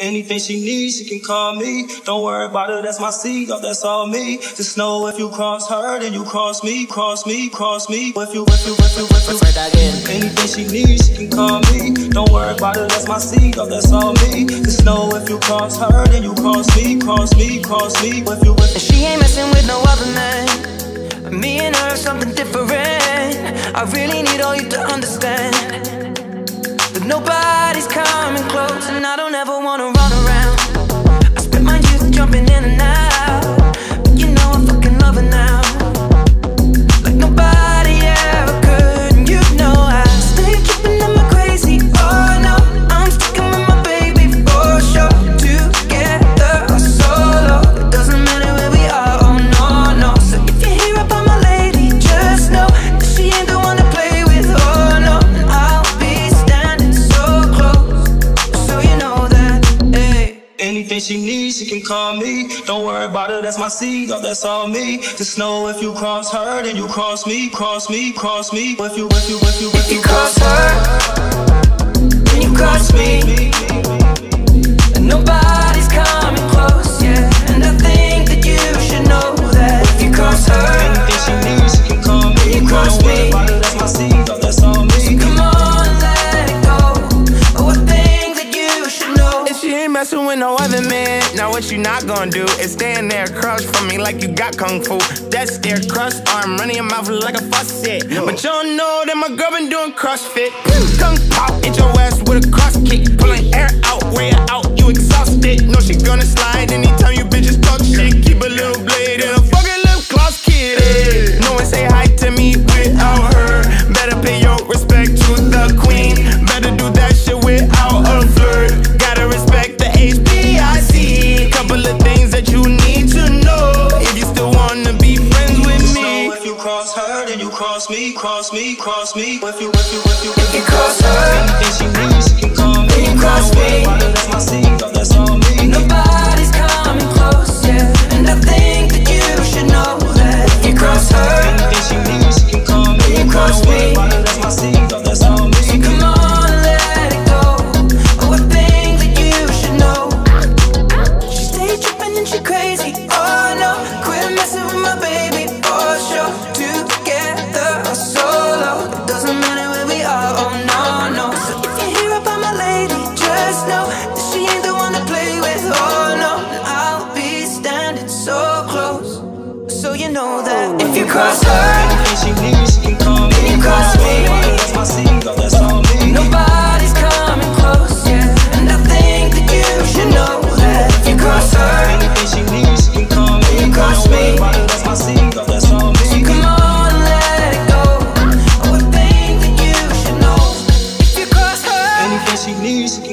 Anything she needs, she can call me. Don't worry about it, that's my seed, oh, that's all me. Just know if you cross her, then you cross me, cross me, cross me. If you, if you, if you, if you. That again. Anything she needs, she can call me. Don't worry about it, that's my seed, oh, that's all me. Just know if you cross her, then you cross me, cross me, cross me. If you, if And she ain't messing with no other man. Me and her, something different. I really need all you to understand. That nobody's Anything she needs, she can call me. Don't worry about it, that's my seed, oh, that's all me. Just know if you cross her, then you cross me, cross me, cross me. If you, if you, if you, if If you cross her, then you cross me. And nobody's ain't messing with no other man. Now what you not gonna do is stand there across from me like you got kung fu. That's their cross arm running your mouth like a faucet. But you don't know that my girl been doing CrossFit. Kung pop, her, then you cross me, cross me, cross me. If you, if you, if you, if you cross her, anything she needs, she can call me. you cross me. that's my oh, that's all me. Nobody's coming close, yeah. And I think that you should know that if you cross her, Anything she needs, she can call me. You cross me. that's my oh, that's all me. come on, let it oh, cross her.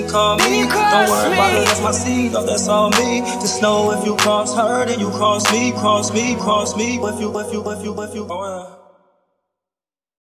Can call me. Don't worry about it, that's my seed, oh, that's all me. Just know if you cross her, then you cross me, cross me, cross me. If you, if you, if you, if you, oh, yeah.